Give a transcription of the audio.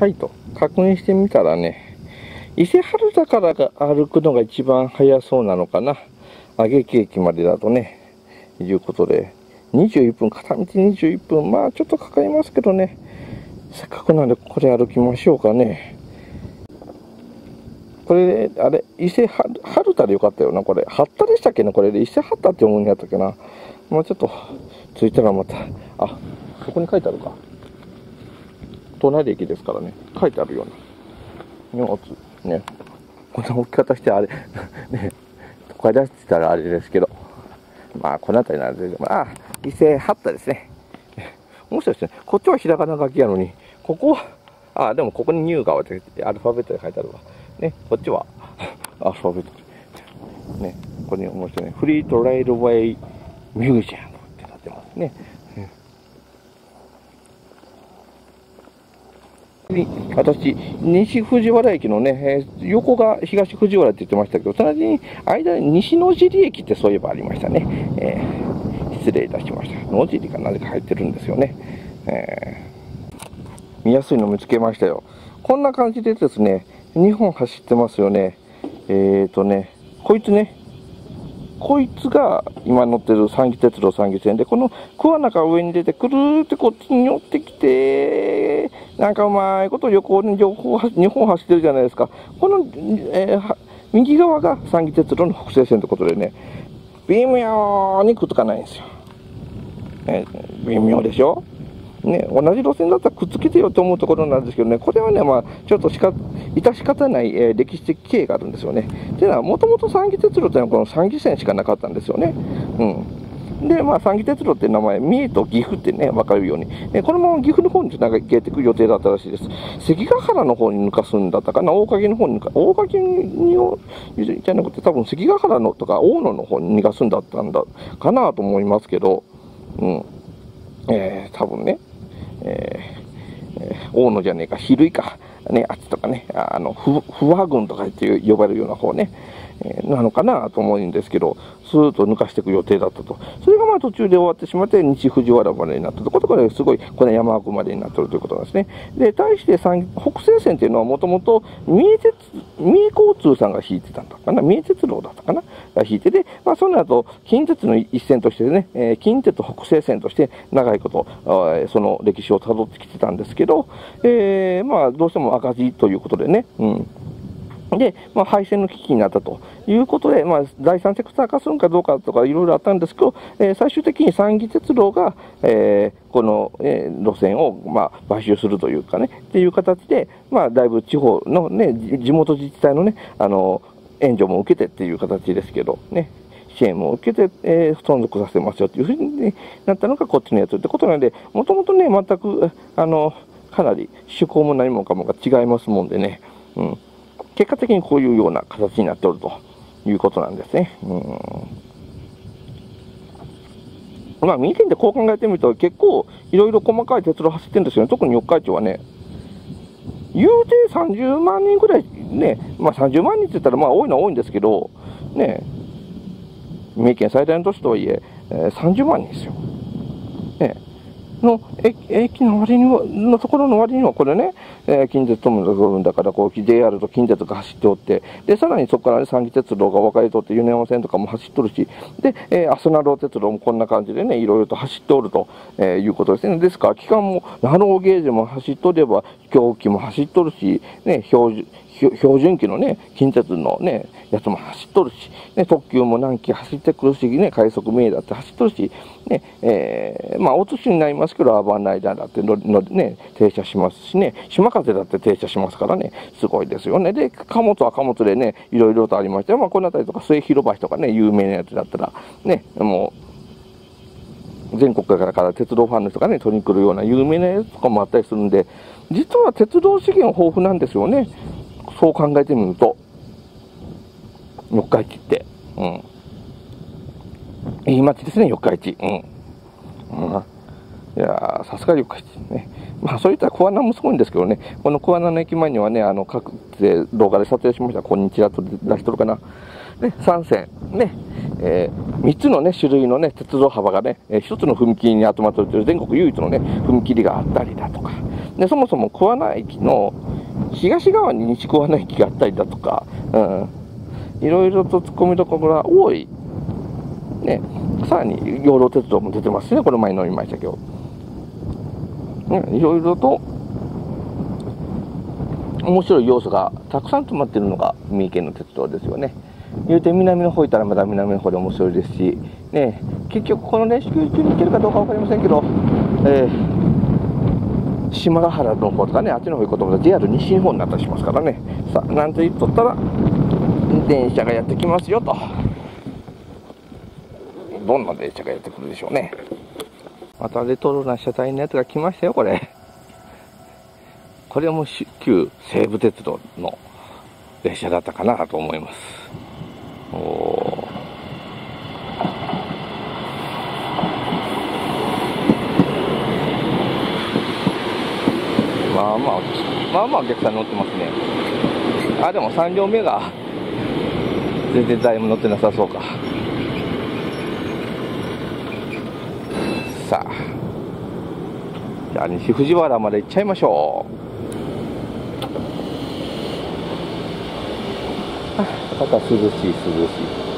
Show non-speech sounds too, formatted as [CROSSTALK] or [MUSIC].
はいと、確認してみたらね、伊勢原田からが歩くのが一番早そうなのかな。上木駅までだとね、いうことで、21分、片道21分、まあちょっとかかりますけどね、せっかくなんでこれ歩きましょうかね。これ、あれ、伊勢春田でよかったよな、これ。八田でしたっけね、これで。伊勢八田って思うんやったっけな。まあちょっと、着いたらまた、あ、ここに書いてあるか。隣駅ですからね、書いてあるような。荷物、ね、こんな置き方してあれ、[LAUGHS] ね、都会出してたらあれですけど、まあ、この辺りなんで、まあ、伊勢八田ですね。もしかして、ね、こっちはひらがな書きやのに、ここは、あ、でもここに乳川ってアルファベットで書いてあるわ。ね、こっちは [LAUGHS] アルファベット。で。ね、ここに面白いね、フリートレイルウェイミュージアムってなってますね。私、西藤原駅のね、横が東藤原って言ってましたけど、隣に間に西野尻駅ってそういえばありましたね。えー、失礼いたしました。野尻かなぜか入ってるんですよね。えー、見やすいの見つけましたよ。こんな感じでですね、2本走ってますよね。えっ、ー、とね、こいつね、こいつが今乗ってる三岐鉄道三岐線で、この桑名上に出てくるってこっちに寄ってきて、なんかうまいこと横に両方、2本走ってるじゃないですか。この、えー、右側が三岐鉄道の北西線ということでね、微妙にくっつかないんですよ。えー、微妙でしょ？ね、同じ路線だったらくっつけてよと思うところなんですけどね、これはね、まあ、ちょっとしか、致し方ない、えー、歴史的経緯があるんですよね。というのは、もともと三岐鉄道というのはこの三岐線しかなかったんですよね。うん。で、まあ、三岐鉄道っていう名前、三重と岐阜ってね、分かるように、えこのまま岐阜の方につなげていく予定だったらしいです。関ヶ原の方に抜かすんだったかな、大垣の方に抜か、大垣に、じゃなくて、多分関ヶ原のとか大野の方に逃がすんだったんだかなと思いますけど、うん。えー、多分ね。えー、大野じゃねえか、比類か、ね、あっちとかね、あの、不破軍とかって呼ばれるような方ね、なのかなと思うんですけど、スーッと抜かしていく予定だったと。それがまあ途中で終わってしまって、西藤原までになったと。ことがすごい、この山奥までになってるということなんですね。で、対して北西線っていうのはもともと三重鉄、三重交通さんが引いてたんだかな。三重鉄道だったかな。が引いてで、まあその後、近鉄の一線としてね、え、近鉄北西線として長いこと、その歴史をたどってきてたんですけど、えー、まあどうしても赤字ということでね、うん。で、まあ、廃線の危機になったということで、まあ、第三セクター化するかどうかとかいろいろあったんですけど、えー、最終的に三岐鉄道が、えー、この、えー、路線を、まあ、買収するというかね、っていう形で、まあ、だいぶ地方のね、地元自治体のね、あの、援助も受けてっていう形ですけど、ね、支援も受けて、えー、存続させますよというふうになったのがこっちのやつってことなんで、もともとね、全く、あの、かなり趣向も何もかもが違いますもんでね、うん。結果的にこういうような形になっておるということなんですね。うんまあ、三重県でこう考えてみると、結構いろいろ細かい鉄道走ってるんですよね。特に四日市はね。言うて30万人ぐらいね、まあ30万人って言ったらまあ多いのは多いんですけど、ね、三重県最大の都市とはいえ、えー、30万人ですよ。ね、の駅の割には、のところの割には、これね、えー、近鉄ともだから、こう、JR と近鉄が走っておって、で、さらにそこからね、三岐鉄道が分かれとって、米山線とかも走っとるし、で、えー、アスナロー鉄道もこんな感じでね、いろいろと走っておると、えー、いうことですね。ですから、期間も、ナローゲージも走っとれば、狂気も走っとるし、ね、標準、標準機のね、近鉄のね、やつも走っとるし、ね、特急も何機走ってくるし、ね、快速名だって走っとるし、ね、えー、まあ、お寿司になりますけど、アーバンライダーだってののね、停車しますしね、島風だって停車しますからね、すごいですよね。で、貨物は貨物でね、いろいろとありまして、まあ、この辺りとか末広橋とかね、有名なやつだったら、ね、もう、全国からから鉄道ファンの人がね、取りに来るような有名なやつとかもあったりするんで、実は鉄道資源豊富なんですよね。そう考えてみると、四日市って。うん。いい町ですね、四日市。うん。うん、いやさすが四日市ね。まあ、そういった桑名もすごいんですけどね、この桑名の駅前にはね、あの、各で動画で撮影しました。こんにちはと出しとるかな。ね、3線。ね。えー、3つのね、種類のね、鉄道幅がね、えー、1つの踏切に集まっている全国唯一のね、踏切があったりだとか、で、そもそも桑名駅の東側に西桑名駅があったりだとか、うん、いろいろと突っ込みどころが多い。ね、さらに養老鉄道も出てますね、この前乗りましたけど。うん、いろいろと面白い要素がたくさん詰まってるのが三重県の鉄道ですよね。言うて南の方行ったらまだ南の方で面白いですし、ね、結局この練習中に行けるかどうか分かりませんけど、えー、島ヶ原の方とかね、あっちの方行くことも JR 西日本になったりしますからね、さあ、なんて言っとったら、電車がやってきますよと。どんな電車がやってくるでしょうね。またレトロな車体のやつが来ましたよ、これ。これも旧西武鉄道の列車だったかなと思います。おまあまあ、まあまあお客さん乗ってますね。あ、でも3両目が [LAUGHS] 全然誰も乗ってなさそうか。さあ。じゃあ西藤原まで行っちゃいましょう。また涼しい涼しい